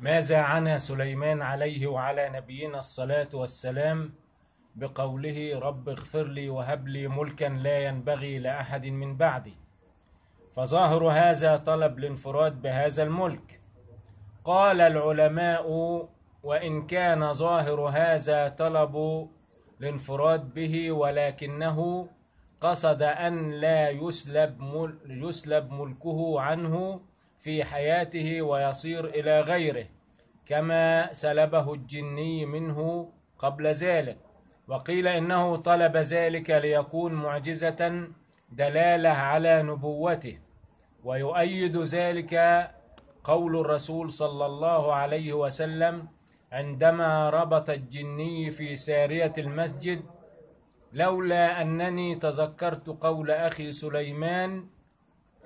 ماذا عنا سليمان عليه وعلى نبينا الصلاة والسلام بقوله رب اغفر لي وهب لي ملكا لا ينبغي لأحد من بعدي؟ فظاهر هذا طلب الانفراد بهذا الملك. قال العلماء وإن كان ظاهر هذا طلب الانفراد به ولكنه قصد أن لا يسلب, يسلب ملكه عنه في حياته ويصير إلى غيره كما سلبه الجني منه قبل ذلك. وقيل إنه طلب ذلك ليكون معجزة دلالة على نبوته. ويؤيد ذلك قول الرسول صلى الله عليه وسلم عندما ربط الجني في سارية المسجد لولا أنني تذكرت قول أخي سليمان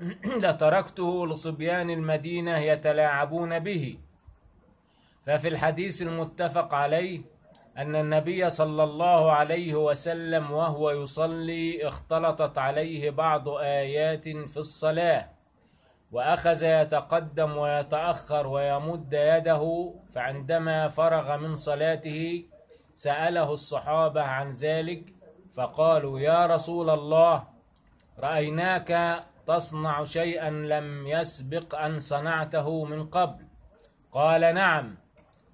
لتركته لصبيان المدينة يتلاعبون به. ففي الحديث المتفق عليه أن النبي صلى الله عليه وسلم وهو يصلي اختلطت عليه بعض آيات في الصلاة وأخذ يتقدم ويتأخر ويمد يده فعندما فرغ من صلاته سأله الصحابة عن ذلك فقالوا يا رسول الله رأيناك تصنع شيئا لم يسبق أن صنعته من قبل. قال نعم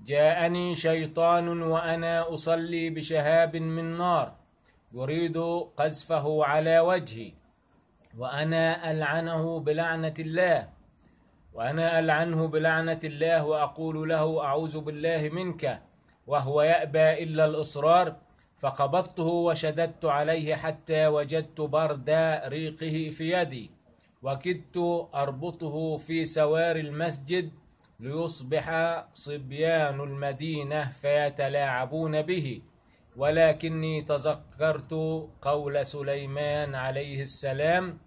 جاءني شيطان وأنا أصلي بشهاب من نار يريد قذفه على وجهي وأنا ألعنه بلعنة الله وأنا ألعنه بلعنة الله وأقول له أعوذ بالله منك وهو يأبى إلا الإصرار فقبضته وشددت عليه حتى وجدت برد ريقه في يدي. وكدت أربطه في سوار المسجد ليصبح صبيان المدينة فيتلاعبون به. ولكني تذكرت قول سليمان عليه السلام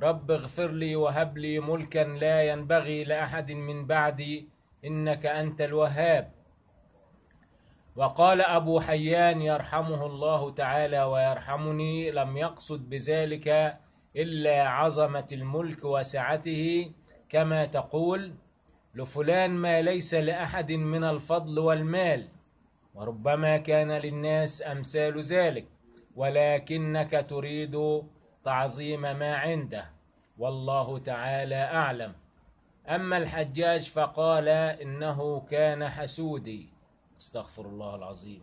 رب اغفر لي وهب لي ملكا لا ينبغي لأحد من بعدي إنك أنت الوهاب. وقال أبو حيان يرحمه الله تعالى ويرحمني لم يقصد بذلك إلا عظمة الملك وسعته كما تقول لفلان ما ليس لأحد من الفضل والمال وربما كان للناس أمثال ذلك ولكنك تريد تعظيم ما عنده والله تعالى أعلم. أما الحجاج فقال إنه كان حسودي استغفر الله العظيم.